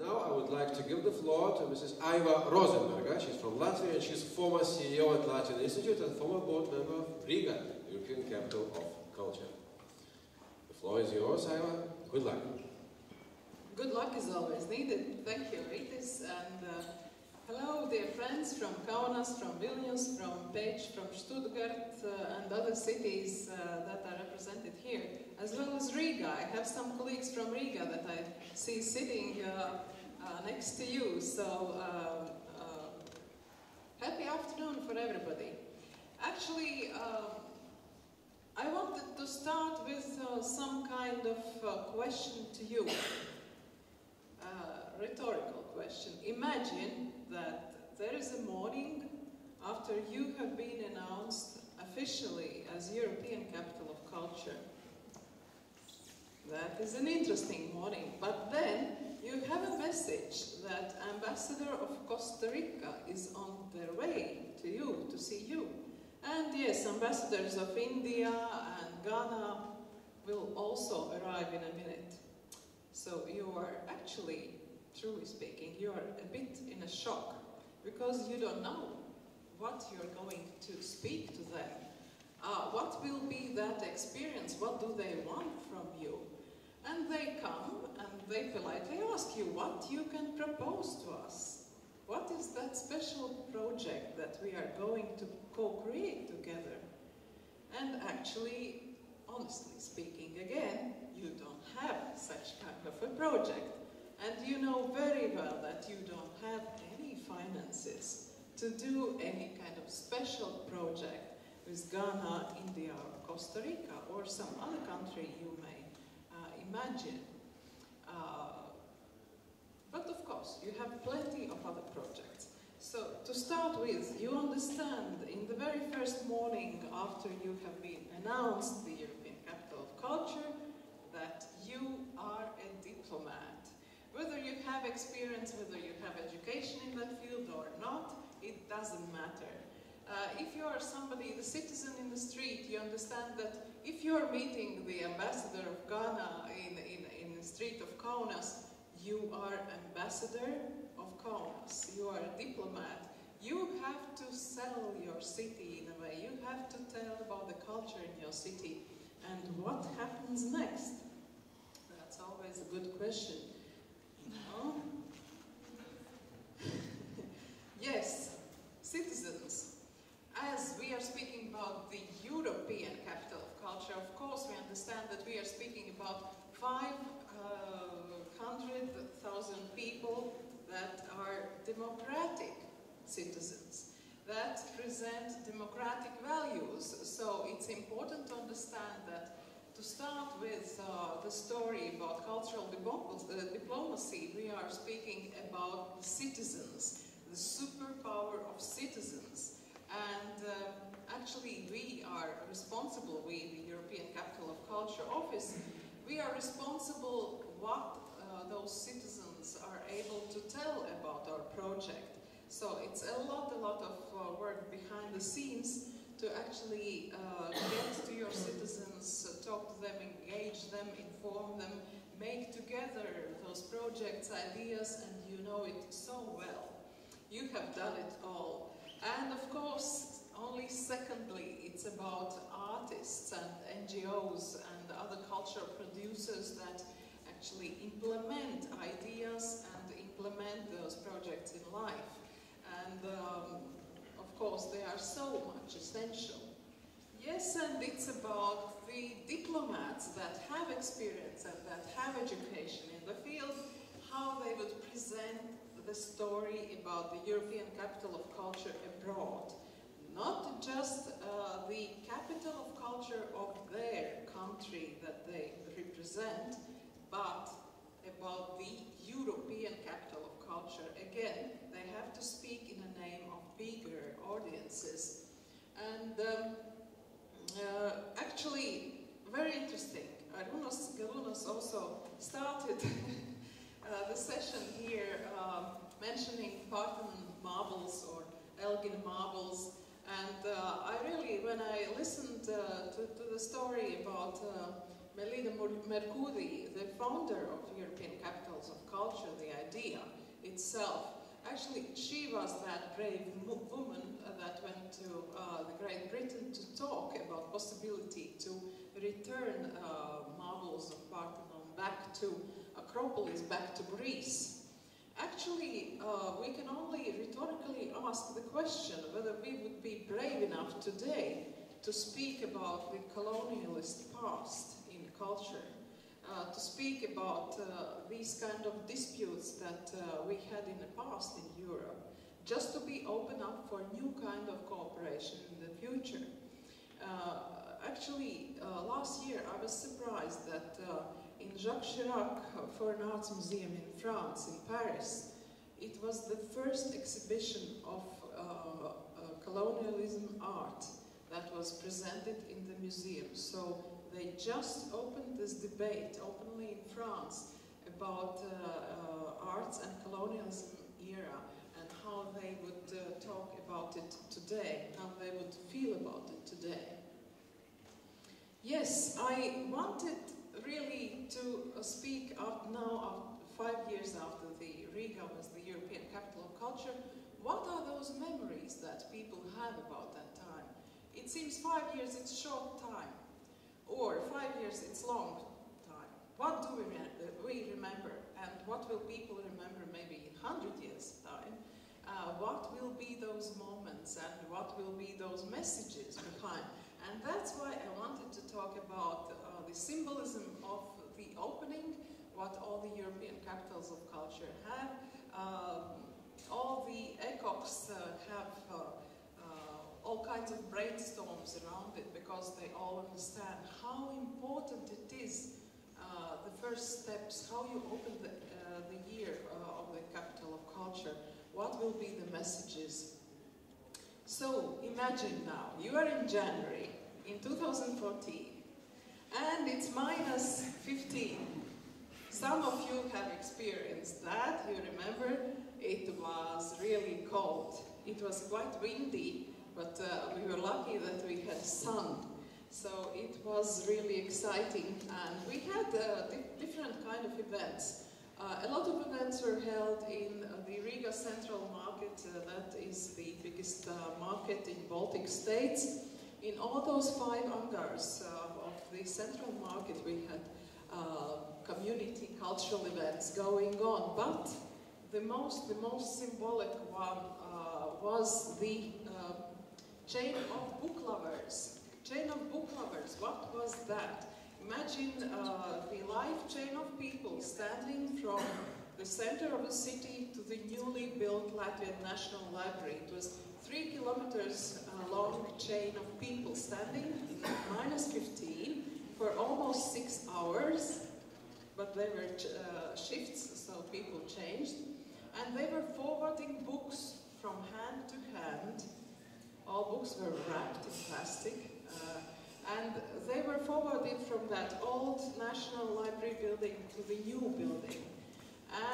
now I would like to give the floor to Mrs. Aiva Rozenberga. She's from Latvia and she's former CEO at Latvian Institute and former board member of Riga, European Capital of Culture. The floor is yours, Aiva. Good luck. Good luck is always needed. Thank you, Rytis. And uh, hello, dear friends from Kaunas, from Vilnius, from Pécs, from Stuttgart, uh, and other cities uh, that are represented here, as well as Riga. I have some colleagues from Riga that I see sitting uh, uh, next to you. So, uh, happy afternoon for everybody. Actually, I wanted to start with some kind of question to you rhetorical question. Imagine that there is a morning after you have been announced officially as European Capital of Culture. That is an interesting morning. But then you have a message that Ambassador of Costa Rica is on their way to you, to see you. And yes, ambassadors of India and Ghana will also arrive in a minute. So you are actually truly speaking, you are a bit in a shock because you don't know what you're going to speak to them. Uh, what will be that experience? What do they want from you? And they come and they politely ask you what you can propose to us. What is that special project that we are going to co-create together? And actually, honestly speaking, again, you don't have such kind of a project. And you know very well that you don't have any finances to do any kind of special project with Ghana, India, or Costa Rica, or some other country you may uh, imagine. Uh, but of course, you have plenty of other projects. So to start with, you understand in the very first morning after you have been announced the European Capital of Culture that you are a diplomat whether you have experience, whether you have education in that field or not, it doesn't matter. Uh, if you are somebody, the citizen in the street, you understand that if you are meeting the ambassador of Ghana in, in, in the street of Kaunas, you are ambassador of Kaunas. You are a diplomat. You have to sell your city in a way. You have to tell about the culture in your city. And what happens next? That's always a good question. Yes, citizens. As we are speaking about the European capital of culture, of course we understand that we are speaking about 500,000 uh, people that are democratic citizens that present democratic values. So it's important to understand that to start with uh, the story about cultural uh, diplomacy, we are speaking about the citizens, the superpower of citizens. And uh, actually we are responsible, we, the European Capital of Culture Office, we are responsible what uh, those citizens are able to tell about our project. So it's a lot, a lot of uh, work behind the scenes to actually uh, get to your citizens, uh, talk to them, engage them, inform them, make together those projects, ideas, and you know it so well. You have done it all. And of course, only secondly, it's about artists and NGOs and other cultural producers that actually implement ideas and implement those projects in life. And um, course, they are so much essential. Yes, and it's about the diplomats that have experience and that have education in the field, how they would present the story about the European capital of culture abroad. Not just uh, the capital of culture of their country that they represent, but about the European capital of culture. Again, they have to speak in the name of bigger audiences. And um, actually, very interesting. Arūnas Gelūnas also started uh, the session here uh, mentioning Parthenon marbles or Elgin marbles. And uh, I really, when I listened uh, to, to, the story about uh, Melina Mercouri, the founder of European Capitals of Culture, the idea itself, actually she was that brave woman that went to uh, the Great Britain to talk about possibility to return uh, marbles of Parthenon back to Acropolis, back to Greece. Actually, uh, we can only rhetorically ask the question whether we would be brave enough today to speak about the colonialist past in culture, uh, to speak about uh, these kind of disputes that uh, we had in the past in Europe, just to be open up for new kind of cooperation in the future. Uh, actually, uh, last year I was surprised that in Jacques Chirac Foreign Arts Museum in France, in Paris, it was the first exhibition of colonialism art that was presented in the museum. So they just opened this debate openly in France about uh, uh, arts and colonialism era and how they would uh, talk about it today, how they would feel about it today. Yes, I wanted really to uh, speak up now, five years after the Riga was the European capital of culture, what are those memories that people have about that time? It seems five years, it's a short time. Or five years, it's long time. What do we, we remember? And what will people remember maybe in 100 years' time? Uh, what will be those moments and what will be those messages behind? And that's why I wanted to talk about uh, the symbolism of the opening, what all the European capitals of culture have. Um, all the ECOCs uh, have uh, all kinds of around it because they all understand how important it is, uh, the first steps, how you open the, uh, the year uh, of the capital of culture, what will be the messages. So imagine now, you are in January in 2014 and it's minus 15. Some of you have experienced that, you remember it was really cold. It was quite windy but uh, we were lucky that we had sun. So it was really exciting and we had uh, di different kind of events. Uh, a lot of events were held in uh, the Riga Central Market, uh, that is the biggest uh, market in Baltic states. In all those five hangars of the Central Market we had community cultural events going on, but the most, the most symbolic one was the Chain of book lovers. Chain of book lovers, what was that? Imagine uh, the live chain of people standing from the center of the city to the newly built Latvian National Library. It was three kilometers uh, long chain of people standing minus 15 for almost six hours, but there were uh, shifts, so people changed. And they were forwarding books from hand to hand all books were wrapped in plastic. Uh, and they were forwarded from that old National Library building to the new building.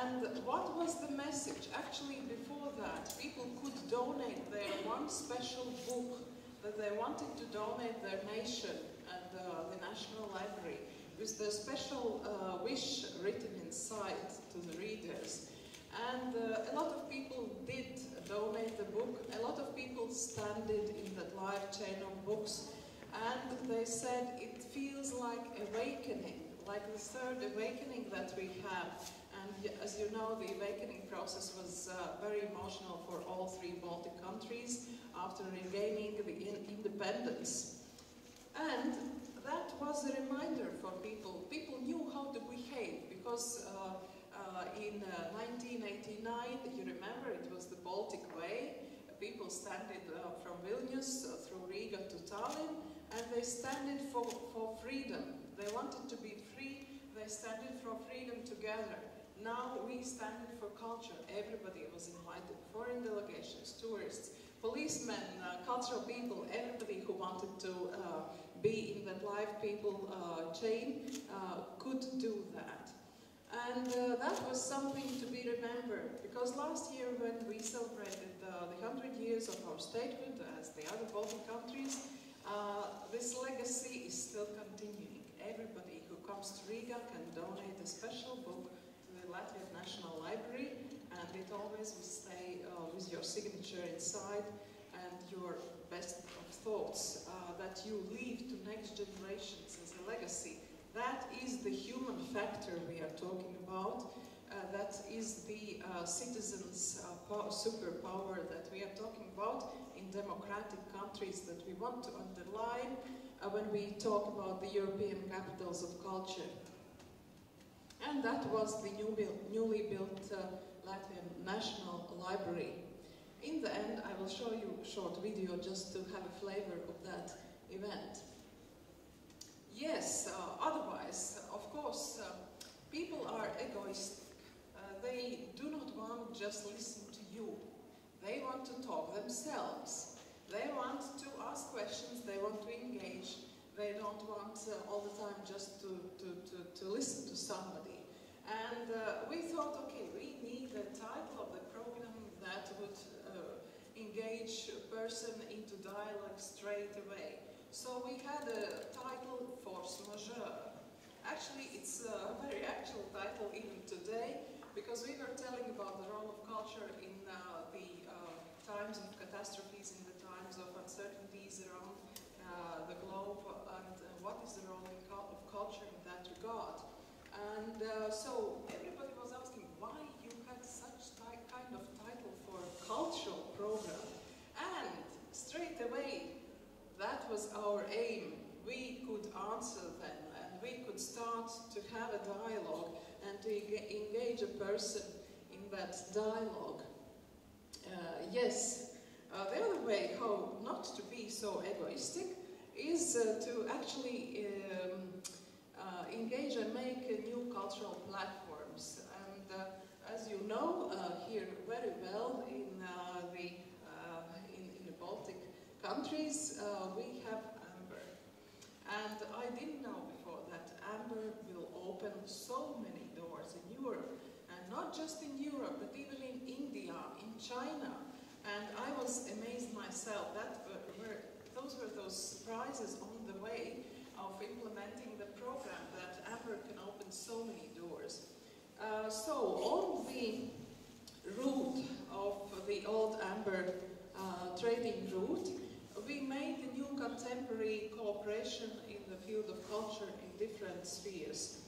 And what was the message? Actually, before that, people could donate their one special book that they wanted to donate their nation and uh, the National Library with the special uh, wish written inside to the readers. And uh, a lot of people did donate the book. A lot of people standed in that live chain of books and they said it feels like awakening, like the third awakening that we have. And as you know, the awakening process was uh, very emotional for all three Baltic countries after regaining the in independence. And that was a reminder for people. People knew how to behave because uh, in 1989, uh, you remember, it was the Baltic Way. People standing uh, from Vilnius through Riga to Tallinn, and they standed for, for freedom. They wanted to be free, they standed for freedom together. Now we standed for culture. Everybody was invited, foreign delegations, tourists, policemen, uh, cultural people, everybody who wanted to uh, be in that live people uh, chain uh, could do that. And uh, that was something to be remembered, because last year when we celebrated uh, the 100 years of our statehood, as the other Baltic countries, uh, this legacy is still continuing. everybody who comes to Riga can donate a special book to the Latvian National Library and it always will stay uh, with your signature inside and your best of thoughts uh, that you leave to next generations as a legacy. That is the human factor we are talking about. Uh, that is the uh, citizens' uh, superpower that we are talking about in democratic countries that we want to underline uh, when we talk about the European capitals of culture. And that was the new build, newly built uh, Latvian National Library. In the end, I will show you a short video just to have a flavor of that event. Yes, uh, otherwise, of course, uh, people are egoistic. Uh, they do not want just listen to you. They want to talk themselves. They want to ask questions, they want to engage. They don't want uh, all the time just to, to, to, to listen to somebody. And uh, we thought, okay, we need a title of the program that would uh, engage a person into dialogue straight away. So we had a title, Force Majeure. Actually, it's a very actual title even today, because we were telling about the role of culture in uh, the uh, times of catastrophes, in the times of uncertainties around uh, the globe, and uh, what is the role of culture in that regard. And uh, so everybody was asking why you had such kind of title for a cultural program. And straight away, that was our aim. We could answer them and we could start to have a dialogue and to engage a person in that dialogue. Uh, yes, uh, the other way how not to be so egoistic is uh, to actually um, uh, engage and make new cultural platforms. And uh, as you know uh, here very well in the in, in the Baltic countries, uh, we have Amber. And I didn't know before that Amber will open so many doors in Europe. And not just in Europe, but even in India, in China. And I was amazed myself. That were, were, those were those surprises on the way of implementing the program that Amber can open so many doors. Uh, so on the route of the old Amber uh, trading route, we made a new contemporary cooperation in the field of culture in different spheres.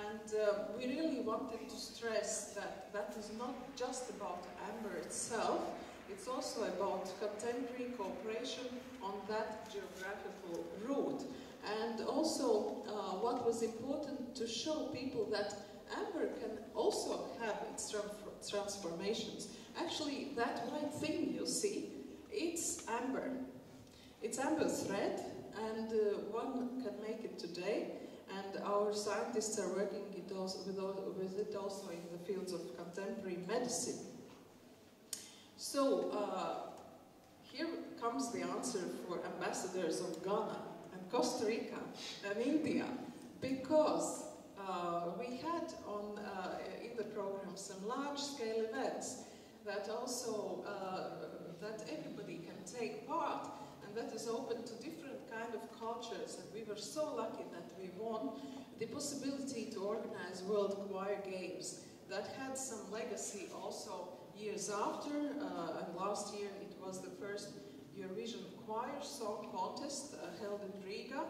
And uh, we really wanted to stress that that is not just about Amber itself, it's also about contemporary cooperation on that geographical route. And also, uh, what was important to show people that Amber can also have its transformations. Actually, that white thing you see, it's Amber. It's amber thread, and uh, one can make it today, and our scientists are working it also, with, with, it also in the fields of contemporary medicine. So, uh, here comes the answer for ambassadors of Ghana and Costa Rica and India, because uh, we had on uh, in the program some large-scale events that also uh, that everybody can take part that is open to different kind of cultures and we were so lucky that we won the possibility to organize World Choir Games that had some legacy also years after uh, and last year it was the first Eurovision Choir Song Contest uh, held in Riga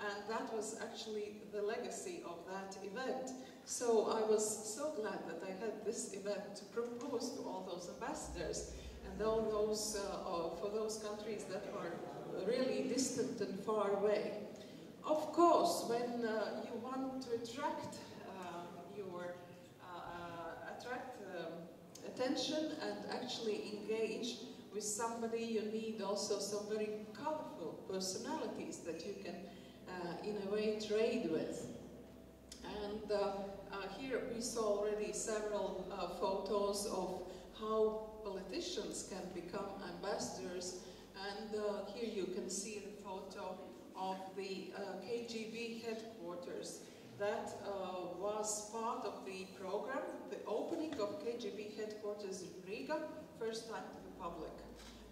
and that was actually the legacy of that event. So I was so glad that I had this event to propose to all those ambassadors and all those, uh, uh, for those countries that are really distant and far away. Of course, when uh, you want to attract uh, your uh, attract um, attention and actually engage with somebody, you need also some very colorful personalities that you can, uh, in a way, trade with. And here we saw already several photos of how politicians can become ambassadors. And uh, here you can see the photo of the uh, KGB headquarters. That uh, was part of the program, the opening of KGB headquarters in Riga, first time to the public.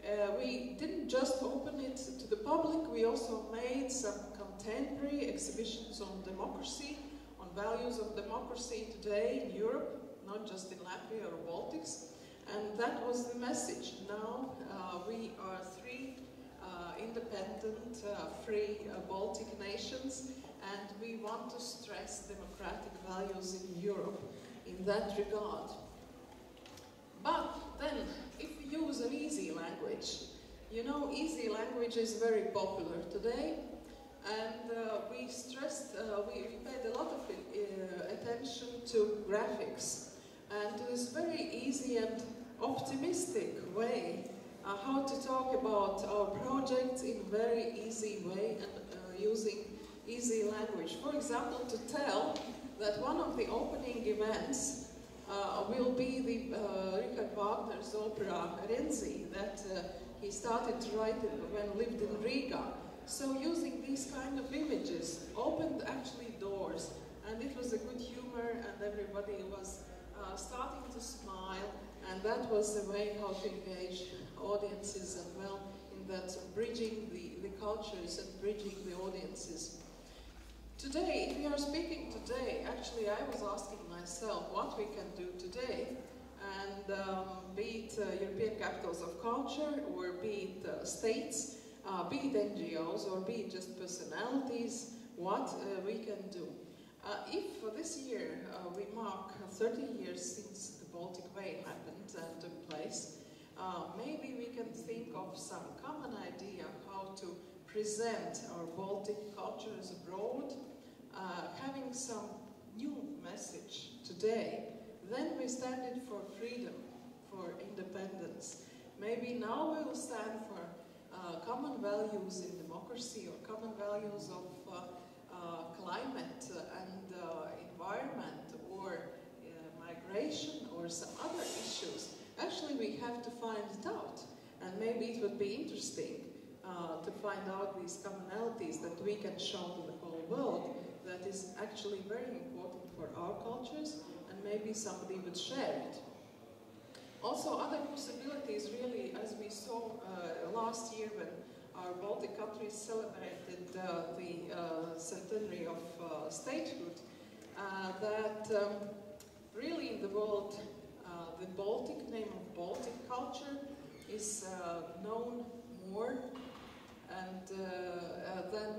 Uh, we didn't just open it to the public, we also made some contemporary exhibitions on democracy, on values of democracy today in Europe, not just in Latvia or Baltics. And that was the message. Now uh, we are three uh, independent, uh, free uh, Baltic nations, and we want to stress democratic values in Europe in that regard. But then, if we use an easy language, you know, easy language is very popular today, and uh, we stressed, uh, we, we, paid a lot of attention to graphics and to this very easy and optimistic way uh, how to talk about our projects in very easy way and uh, using easy language. For example, to tell that one of the opening events uh, will be the uh, Richard Wagner's opera Rienzi that uh, he started to write when lived in Riga. So using these kind of images opened actually doors and it was a good humor and everybody was uh, starting to smile and that was the way how to engage audiences as well in that bridging the, the cultures and bridging the audiences. Today, if we are speaking today, actually I was asking myself what we can do today. And um, be it uh, European capitals of culture, or be it uh, states, uh, be it NGOs, or be it just personalities, what uh, we can do. Uh, if for this year uh, we mark 30 years since Baltic Way happened and took place, maybe we can think of some common idea how to present our Baltic cultures abroad, uh, having some new message today, then we stand it for freedom, for independence. Maybe now we will stand for uh, common values in democracy or common values of uh, uh climate and uh, environment or uh, migration or some other issues. Actually, we have to find it out. And maybe it would be interesting to find out these commonalities that we can show to the whole world that is actually very important for our cultures and maybe somebody would share it. Also, other possibilities really, as we saw uh, last year when our Baltic countries celebrated uh, the uh, centenary of uh, statehood, uh, that um, really in the world, uh, the Baltic name of Baltic culture is known more and then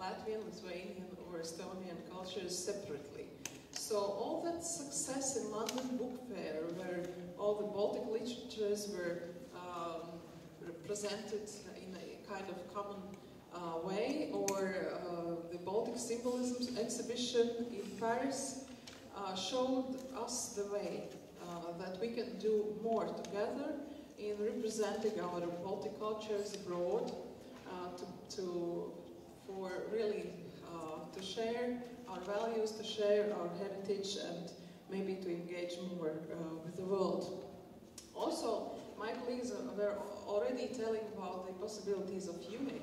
Latvian, Lithuanian, or Estonian cultures separately. So all that success in London Book Fair, where all the Baltic literatures were um, represented in a kind of common uh, way, or uh, the Baltic Symbolism exhibition in Paris uh, showed us the way uh, that we can do more together in representing our Baltic cultures abroad uh, to, to, for really to share our values, to share our heritage, and maybe to engage more uh, with the world. Also, my colleagues were already telling about the possibilities of EUNIC.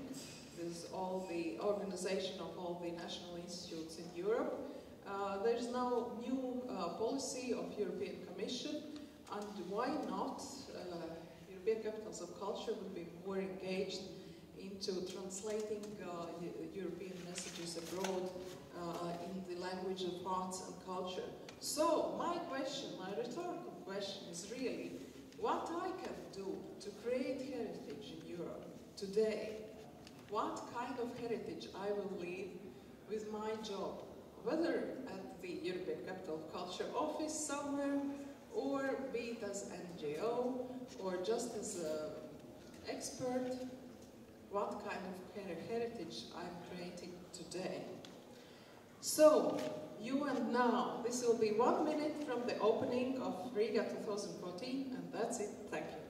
with all the organization of all the national institutes in Europe. Uh, there's now new uh, policy of European Commission, and why not? Uh, European capitals of culture would be more engaged into translating uh, European messages abroad uh, in the language of arts and culture. So my question, my rhetorical question is really, what I can do to create heritage in Europe today? What kind of heritage I will leave with my job, whether at the European Capital Culture office somewhere, or be it as NGO, or just as an expert what kind of heritage I'm creating today. So, you and now, this will be one minute from the opening of Riga 2014, and that's it. Thank you.